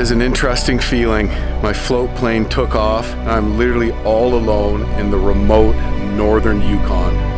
is an interesting feeling. My float plane took off. I'm literally all alone in the remote northern Yukon.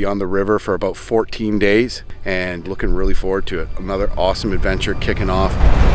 Be on the river for about 14 days and looking really forward to it. Another awesome adventure kicking off.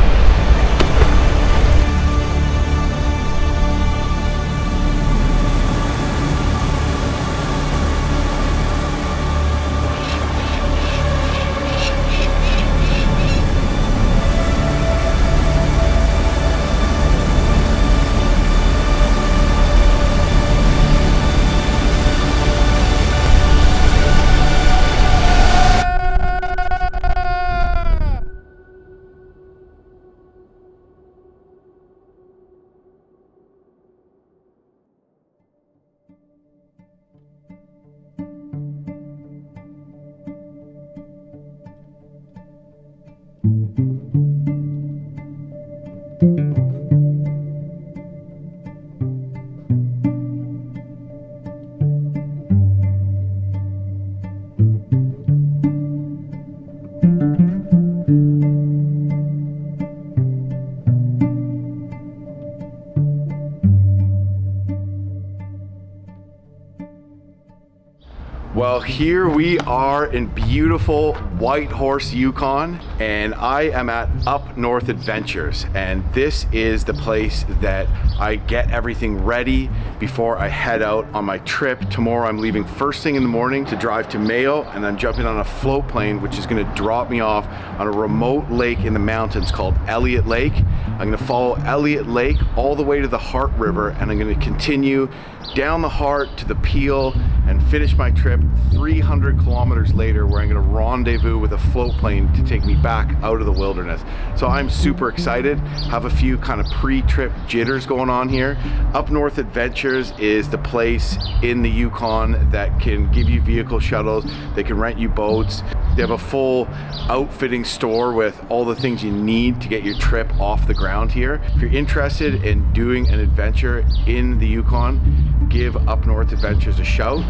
Here we are in beautiful Whitehorse, Yukon, and I am at Up North Adventures. And this is the place that I get everything ready before I head out on my trip. Tomorrow I'm leaving first thing in the morning to drive to Mayo, and I'm jumping on a float plane, which is gonna drop me off on a remote lake in the mountains called Elliott Lake. I'm gonna follow Elliott Lake all the way to the Hart River, and I'm gonna continue down the Hart to the Peel and finish my trip 300 kilometers later where I'm gonna rendezvous with a float plane to take me back out of the wilderness. So I'm super excited, have a few kind of pre-trip jitters going on here. Up North Adventures is the place in the Yukon that can give you vehicle shuttles, they can rent you boats. They have a full outfitting store with all the things you need to get your trip off the ground here. If you're interested in doing an adventure in the Yukon, give Up North Adventures a shout.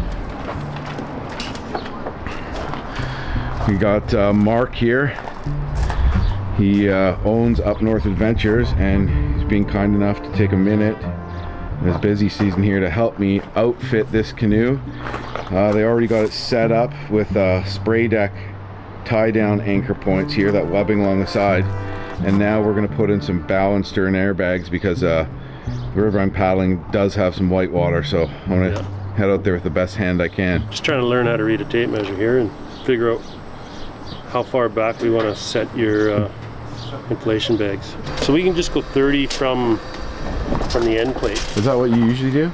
We got uh, Mark here. He uh, owns Up North Adventures and he's being kind enough to take a minute in his busy season here to help me outfit this canoe. Uh, they already got it set up with a spray deck tie down anchor points here, that webbing along the side. And now we're gonna put in some bow and airbags because uh, the river I'm paddling does have some white water. So I'm gonna Yeah. head out there with the best hand I can. Just trying to learn how to read a tape measure here and figure out how far back we want to set your uh, inflation bags. So we can just go 30 from from the end plate. Is that what you usually do?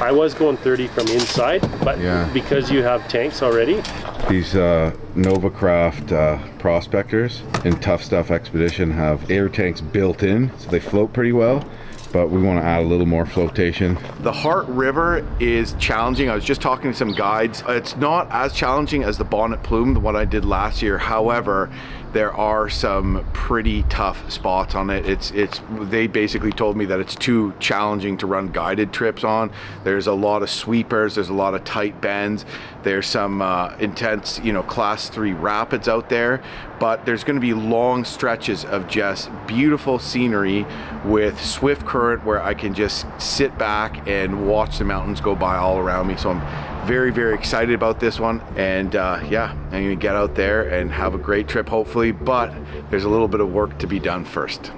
I was going 30 from inside, but Yeah. because you have tanks already, These uh, Novacraft uh, prospectors in TuffStuff Expedition have air tanks built in, so they float pretty well. But we want to add a little more flotation. The Hart River is challenging. I was just talking to some guides. It's not as challenging as the Bonnet Plume, the one I did last year. However, there are some pretty tough spots on it. It's it's they basically told me that it's too challenging to run guided trips on. There's a lot of sweepers, there's a lot of tight bends. There's some uh, intense, you know, class 3 rapids out there, but there's going to be long stretches of just beautiful scenery with swift current where I can just sit back and watch the mountains go by all around me. So I'm very very excited about this one. And uh, yeah i'm gonna get out there and have a great trip hopefully but there's a little bit of work to be done first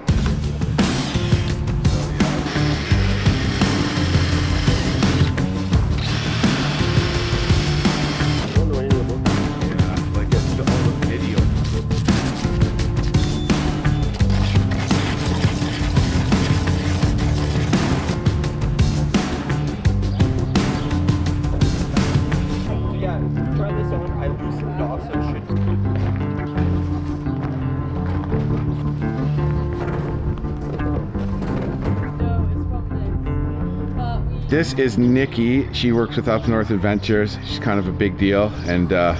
This is Nikki. She works with Up North Adventures. She's kind of a big deal and uh,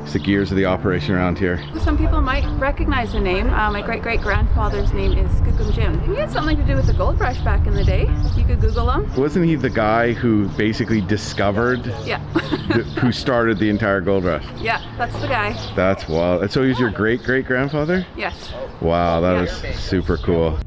it's the gears of the operation around here. Some people might recognize the name. Uh, my great great grandfather's name is Skookum Jim. He had something to do with the gold rush back in the day. You could Google him. Wasn't he the guy who basically discovered, Yeah. the, who started the entire gold rush? yeah, that's the guy. That's wild. So he's your great great grandfather? Yes. Wow, that that is super cool.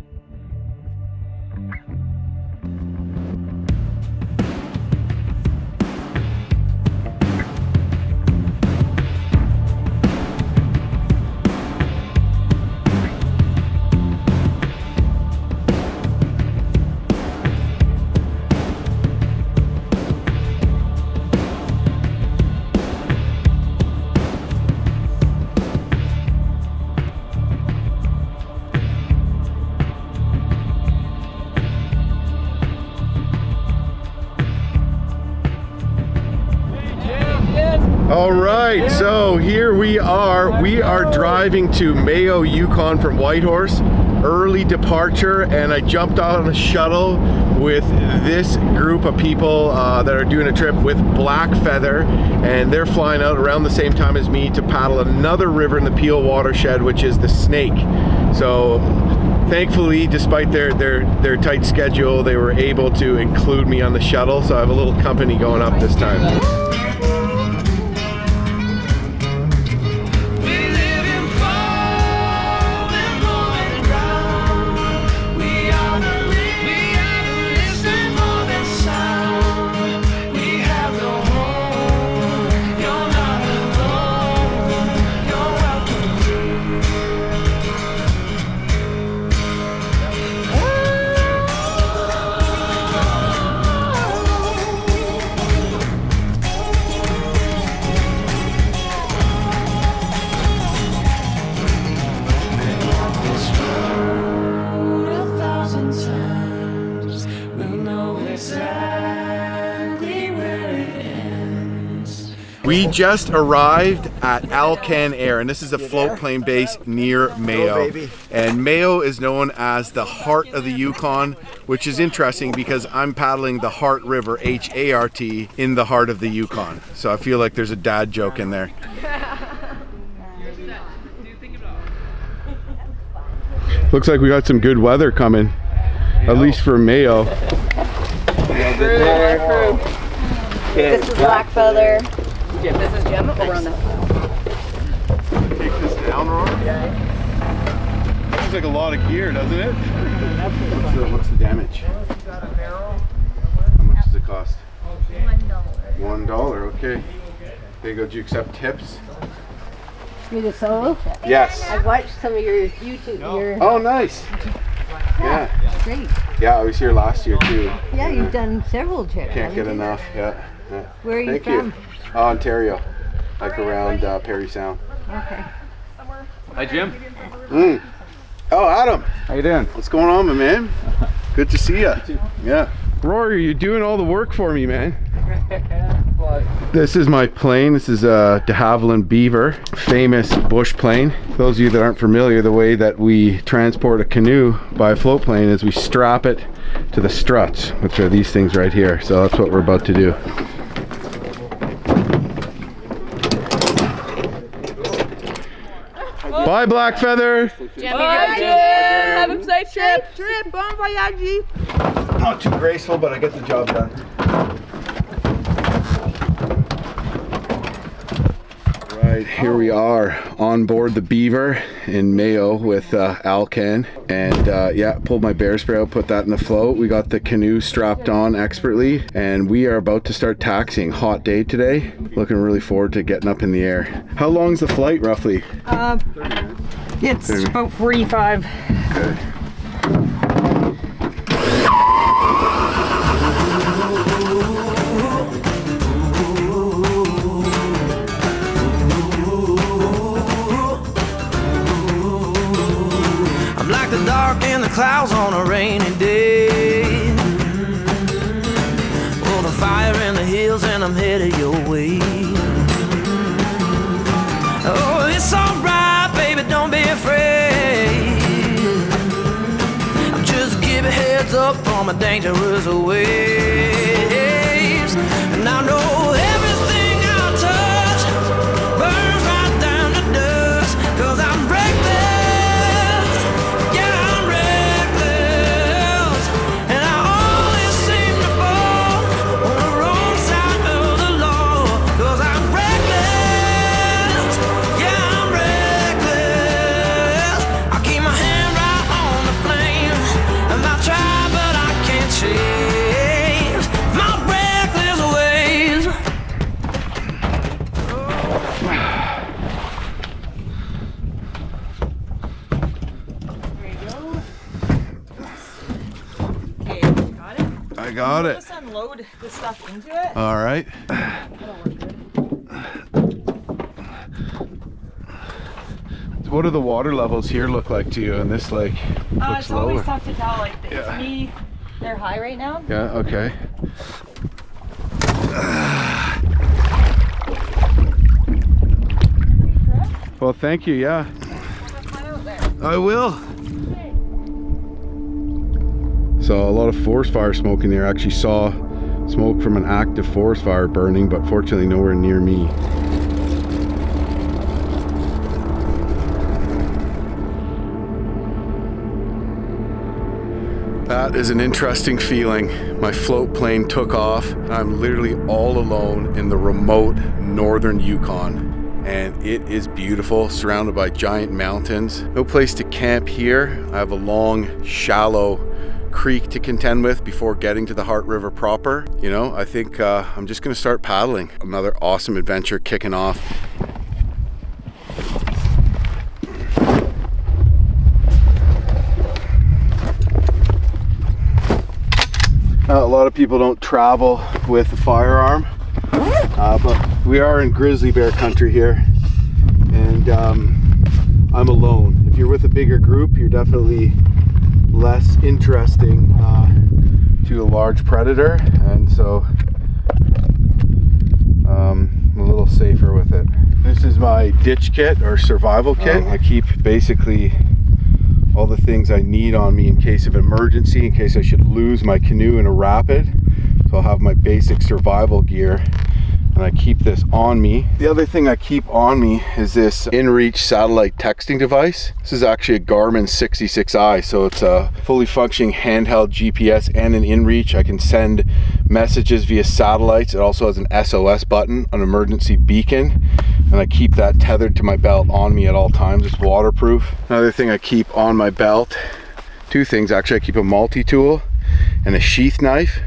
Driving to Mayo, Yukon from Whitehorse. Early departure, and I jumped on a shuttle with this group of people uh, that are doing a trip with Black Feather, and they're flying out around the same time as me to paddle another river in the Peel watershed, which is the Snake. So thankfully, despite their, their, their tight schedule, they were able to include me on the shuttle, so I have a little company going up this time. We just arrived at Alkan Air, and this is a float plane base near Mayo. And Mayo is known as the heart of the Yukon, which is interesting because I'm paddling the Hart River, H A R T, in the heart of the Yukon. So I feel like there's a dad joke in there. Looks like we got some good weather coming, at least for Mayo. This is Black Feather. Take this down, Rory. Seems like a lot of gear, doesn't it? What's the, what's the damage? Oh, How much does it cost? One dollar. One Okay. There you go. Do you accept tips? Me the solo. Yes. I've watched some of your YouTube. Your Oh, nice. Yeah. great. Yeah, I was here last year too. Yeah, you've done several trips. Can't get enough. Yeah. yeah. Where are you Thank from? you. Uh, Ontario, like around uh, Parry Sound. Okay. Hi, Jim. Mm. Oh, Adam. How you doing? What's going on, my man? Good to see you. Yeah. Rory, you're doing all the work for me, man. This is my plane. This is a de Havilland Beaver, famous bush plane. Those of you that aren't familiar, the way that we transport a canoe by a float plane is we strap it to the struts, which are these things right here. So that's what we're about to do. Bye, Black Feather. Have a safe trip. Trip. Bon voyage. Not too graceful, but I get the job done. Right, here we are on board the Beaver in Mayo with uh, Alkan. And uh, yeah, pulled my bear spray out, put that in the float. We got the canoe strapped on expertly, and we are about to start taxiing. Hot day today. Looking really forward to getting up in the air. How long's the flight roughly? It's about 45. Okay. In the clouds on a rainy day. Oh, the fire in the hills, and I'm headed your way. Oh, it's alright, baby, don't be afraid. Just give it hell heads up on my dangerous ways. And I know everything got it. Just unload the stuff into it. All right. What do the water levels here look like to you in this lake? Uh, Looks it's always tough to tell. Like, Yeah. to me, they're high right now. Yeah, okay. Well, thank you, yeah. I will. So a lot of forest fire smoke in there. I actually saw smoke from an active forest fire burning, but fortunately nowhere near me. That is an interesting feeling. My float plane took off. I'm literally all alone in the remote northern Yukon. And it is beautiful, surrounded by giant mountains. No place to camp here. I have a long, shallow creek to contend with before getting to the Hart River proper. You know, I think uh, I'm just gonna start paddling. Another awesome adventure kicking off. Uh, a lot of people don't travel with a firearm, uh, but we are in grizzly bear country here, and um, I'm alone. If you're with a bigger group, you're definitely less interesting uh, to a large predator, and so um, I'm a little safer with it. This is my ditch kit or survival kit. I keep basically all the things I need on me in case of emergency, in case I should lose my canoe in a rapid. So I'll have my basic survival gear and I keep this on me. The other thing I keep on me is this InReach satellite texting device. This is actually a Garmin 66i, so it's a fully functioning handheld GPS and an InReach. I can send messages via satellites. It also has an SOS button, an emergency beacon, and I keep that tethered to my belt on me at all times. It's waterproof. Another thing I keep on my belt, two things actually. I keep a multi-tool and a sheath knife.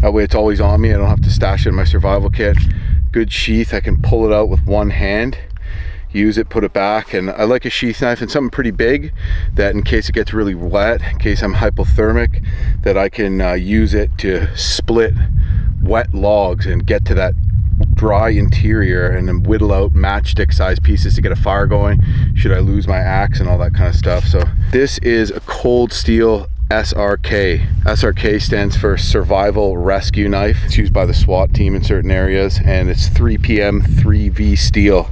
That way it's always on me. I don't have to stash it in my survival kit. Good sheath. I can pull it out with one hand, use it, put it back. And I like a sheath knife and something pretty big that in case it gets really wet, in case I'm hypothermic, that I can uh, use it to split wet logs and get to that dry interior and then whittle out matchstick size pieces to get a fire going should I lose my axe and all that kind of stuff. So this is a cold steel SRK. SRK stands for Survival Rescue Knife. It's used by the SWAT team in certain areas and it's CPM 3V steel,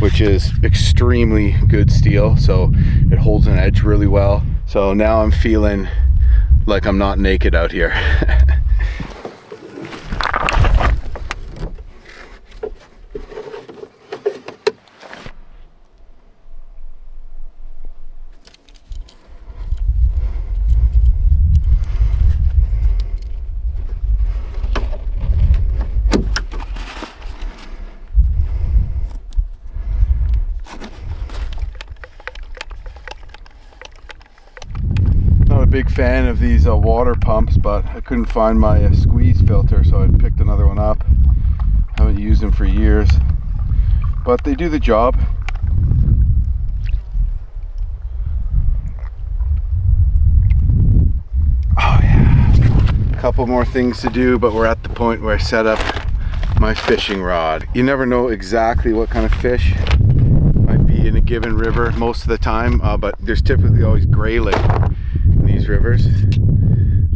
which is extremely good steel. So it holds an edge really well. So now I'm feeling like I'm not naked out here. big fan of these uh, water pumps, but I couldn't find my uh, squeeze filter, so I picked another one up. Haven't used them for years, but they do the job. Oh yeah. a Couple more things to do, but we're at the point where I set up my fishing rod. You never know exactly what kind of fish might be in a given river most of the time, uh, but there's typically always grayling in these rivers.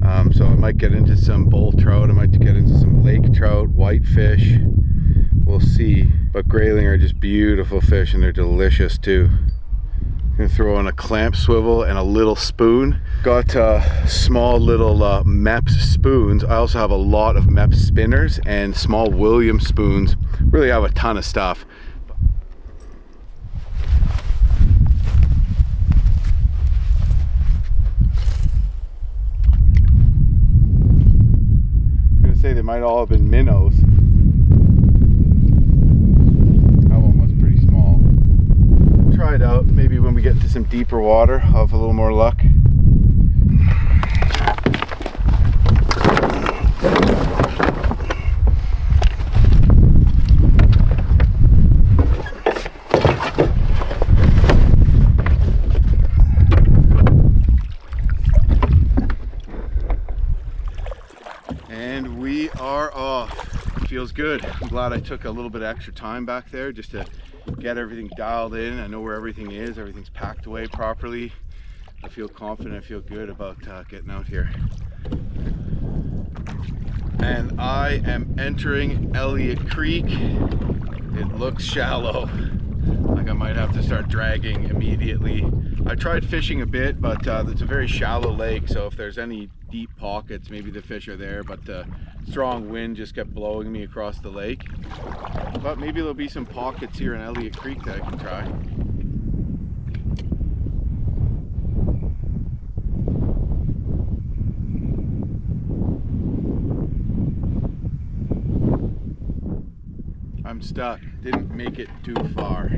Um, so I might get into some bull trout, I might get into some lake trout, whitefish. We'll see. But grayling are just beautiful fish and they're delicious too. Gonna throw in a clamp swivel and a little spoon. Got uh, small little uh, Mepps spoons. I also have a lot of Mepps spinners and small William spoons. Really have a ton of stuff. I'm gonna say they might all have been minnows. That one was pretty small. Try it out. Maybe when we get into some deeper water, I'll have a little more luck. And we are off. Feels good. I'm glad I took a little bit extra time back there just to get everything dialed in. I know where everything is. Everything's packed away properly. I feel confident. I feel good about uh, getting out here. And I am entering Elliott Creek. It looks shallow. I might have to start dragging immediately. I tried fishing a bit, but uh, it's a very shallow lake, so if there's any deep pockets, maybe the fish are there, but the strong wind just kept blowing me across the lake. But maybe there'll be some pockets here in Elliott Creek that I can try. I'm stuck. Didn't make it too far.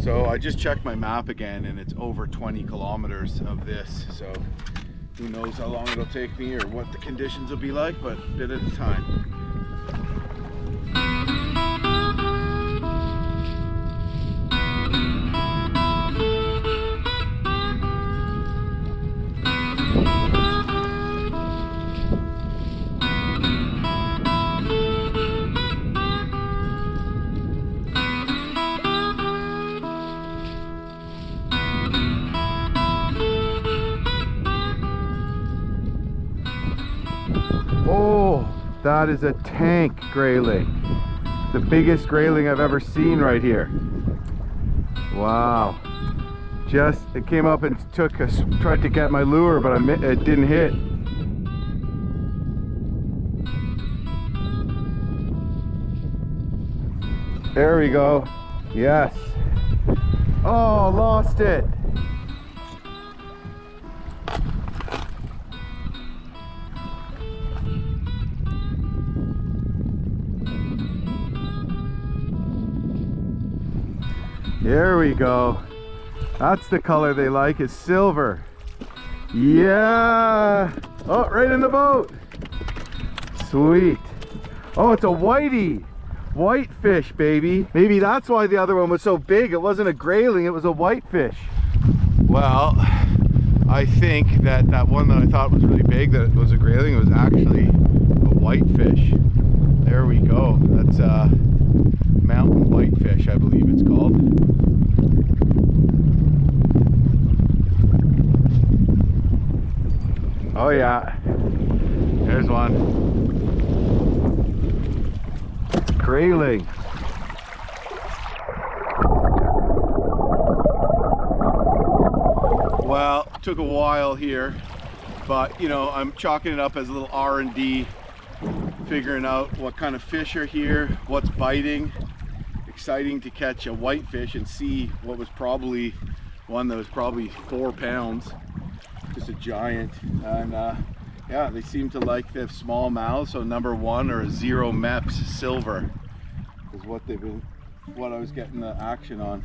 So I just checked my map again and it's over 20 kilometers of this. So who knows how long it'll take me or what the conditions will be like, but bit at a time. That is a tank grayling. The biggest grayling I've ever seen right here. Wow. Just, it came up and took us, tried to get my lure, but I, it didn't hit. There we go. Yes. Oh, lost it. There we go. That's the color they like is silver. Yeah. Oh, right in the boat. Sweet. Oh, it's a whitey. Whitefish, baby. Maybe that's why the other one was so big. It wasn't a grayling, it was a whitefish. Well, I think that that one that I thought was really big, that it was a grayling, was actually a whitefish. There we go. That's uh, mountain whitefish, I believe it's called. Oh yeah, there's one. Grayling. Well, took a while here, but you know, I'm chalking it up as a little R&D, figuring out what kind of fish are here, what's biting. Exciting to catch a whitefish and see what was probably one that was probably four pounds. Just a giant. And uh, yeah they seem to like the small mouths. So number one or a zero Mepps silver is what they've been what I was getting the action on.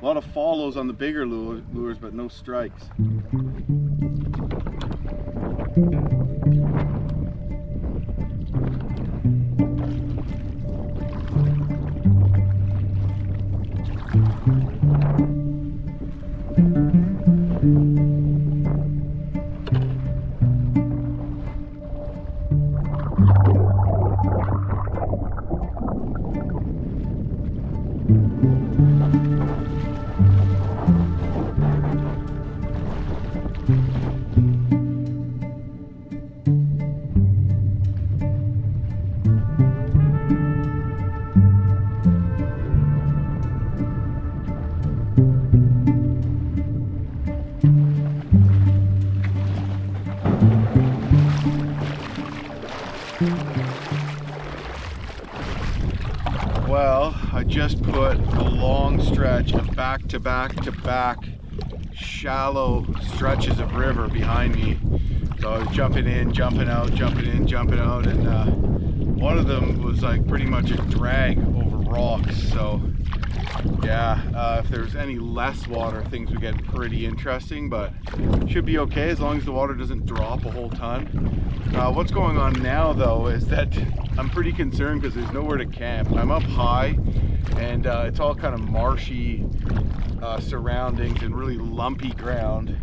A lot of follows on the bigger lures but no strikes to back to back shallow stretches of river behind me. So I was jumping in, jumping out, jumping in, jumping out, and uh, one of them was like pretty much a drag over rocks. So yeah, uh, if there's any less water, things would get pretty interesting, but should be okay as long as the water doesn't drop a whole ton. Uh, what's going on now though is that I'm pretty concerned because there's nowhere to camp. I'm up high and uh, it's all kind of marshy uh, surroundings and really lumpy ground.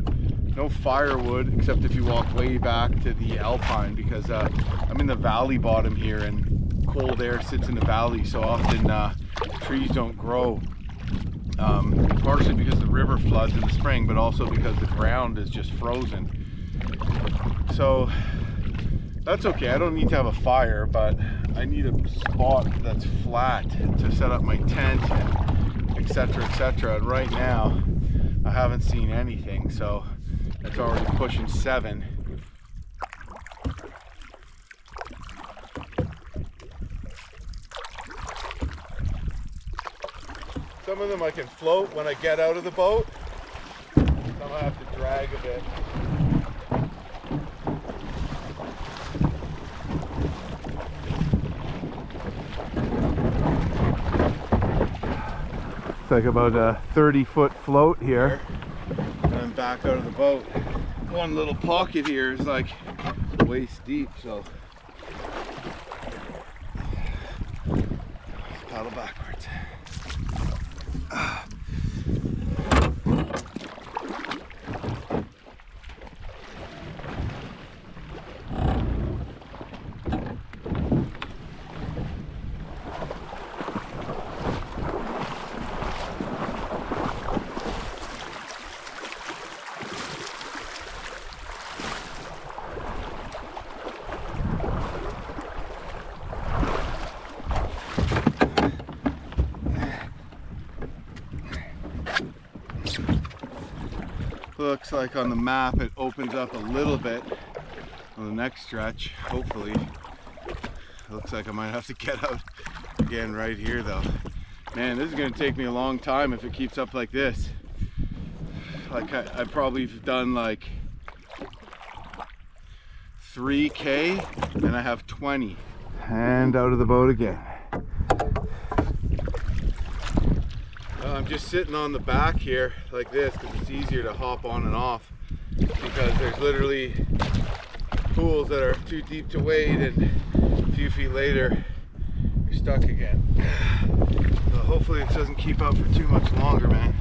No firewood except if you walk way back to the alpine because uh, I'm in the valley bottom here and cold air sits in the valley so often uh, trees don't grow. Um, partially because the river floods in the spring, but also because the ground is just frozen. So that's okay. I don't need to have a fire, but I need a spot that's flat to set up my tent etc. etc. Right now, I haven't seen anything, so it's already pushing seven. Some of them I can float when I get out of the boat. Some I have to drag a bit. It's like about a 30 foot float here. And I'm back out of the boat. One little pocket here is like waist deep, so paddle backwards. Looks like on the map it opens up a little bit on the next stretch, hopefully. Looks like I might have to get out again right here though. Man, this is gonna take me a long time if it keeps up like this. Like I, I've probably done like 3K and I have 20. And out of the boat again. Uh, I'm just sitting on the back here like this because it's easier to hop on and off because there's literally pools that are too deep to wade and a few feet later you're stuck again. So hopefully it doesn't keep up for too much longer, man.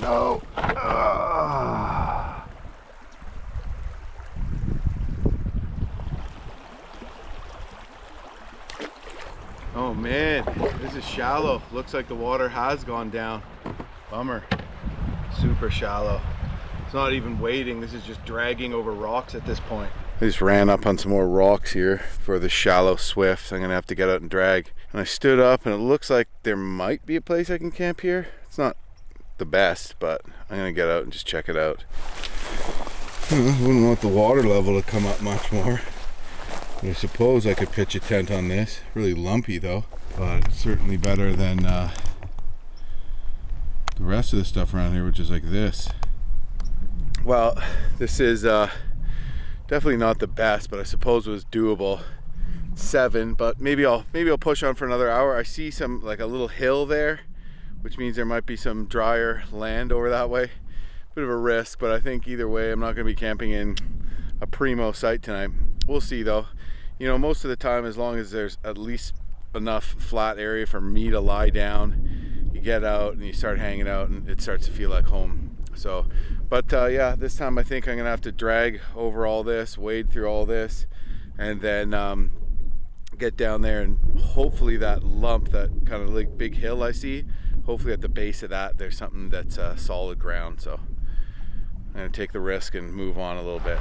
No. Ah. Oh man, this is shallow. Looks like the water has gone down. Bummer. Super shallow. It's not even wading, this is just dragging over rocks at this point. I just ran up on some more rocks here for the shallow swift. I'm gonna have to get out and drag. And I stood up and it looks like there might be a place I can camp here. It's not the best, but I'm gonna get out and just check it out. I wouldn't want the water level to come up much more. I suppose I could pitch a tent on this. Really lumpy though, but certainly better than uh, the rest of the stuff around here, which is like this. Well, this is uh, definitely not the best, but I suppose it was doable. Seven, but maybe I'll maybe I'll push on for another hour. I see some like a little hill there, which means there might be some drier land over that way. Bit of a risk, but I think either way, I'm not going to be camping in a primo site tonight. We'll see though. You know, most of the time, as long as there's at least enough flat area for me to lie down, you get out and you start hanging out, and it starts to feel like home. So, but uh, yeah, this time I think I'm gonna have to drag over all this, wade through all this, and then um, get down there and hopefully that lump, that kind of like big hill I see, hopefully at the base of that there's something that's uh, solid ground. So I'm gonna take the risk and move on a little bit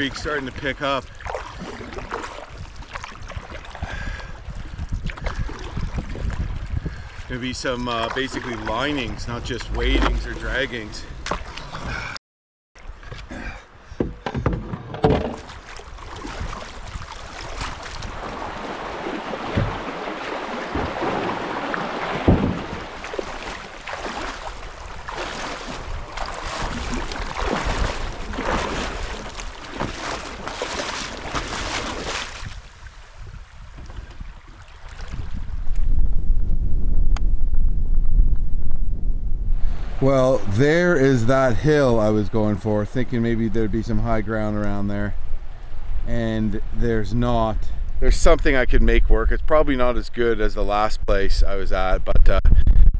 creek's starting to pick up. Gonna be some uh, basically linings, not just wadings or draggings. Well, there is that hill I was going for, thinking maybe there'd be some high ground around there. And there's not. There's something I could make work. It's probably not as good as the last place I was at, but uh,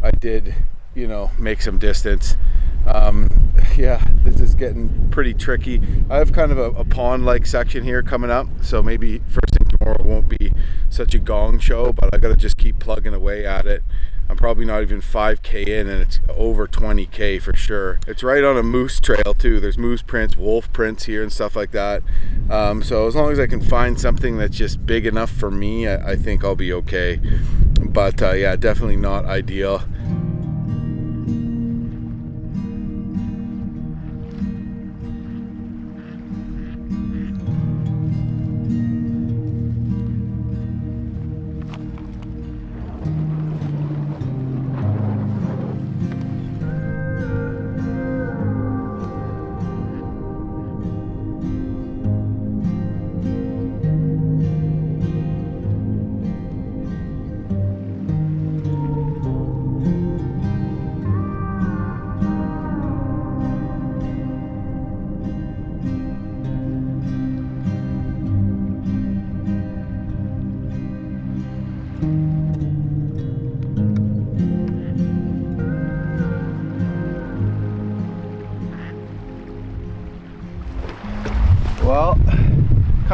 I did, you know, make some distance. Um, yeah, this is getting pretty tricky. I have kind of a, a pond-like section here coming up, so maybe first thing tomorrow won't be such a gong show, but I gotta just keep plugging away at it. I'm probably not even 5k in and it's over 20k for sure. It's right on a moose trail too. There's moose prints, wolf prints here and stuff like that. Um, so as long as I can find something that's just big enough for me, I, I think I'll be okay. But uh, yeah, definitely not ideal.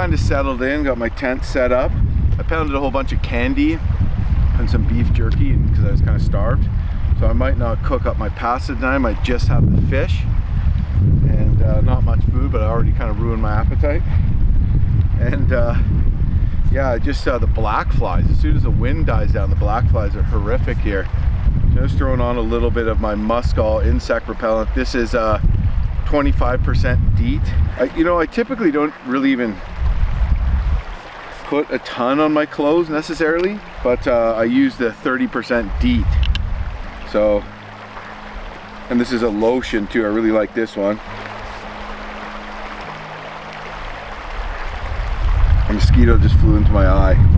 Kind of settled in, got my tent set up. I pounded a whole bunch of candy and some beef jerky because I was kind of starved. So I might not cook up my pasta tonight, I might just have the fish and uh, not much food, but I already kind of ruined my appetite. And uh, yeah, just uh, the black flies. As soon as the wind dies down, the black flies are horrific here. Just throwing on a little bit of my Muskol insect repellent. This is uh, 25% DEET. I, you know, I typically don't really even put a ton on my clothes necessarily, but uh, I use the 30% DEET. So, and this is a lotion too. I really like this one. A mosquito just flew into my eye.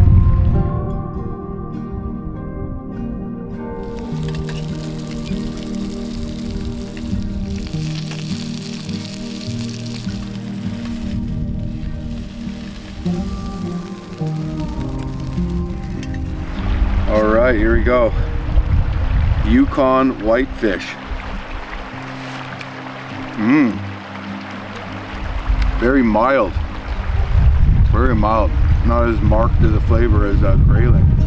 We go. Yukon whitefish. Mmm. Very mild. Very mild. Not as marked as a flavor as uh, grayling.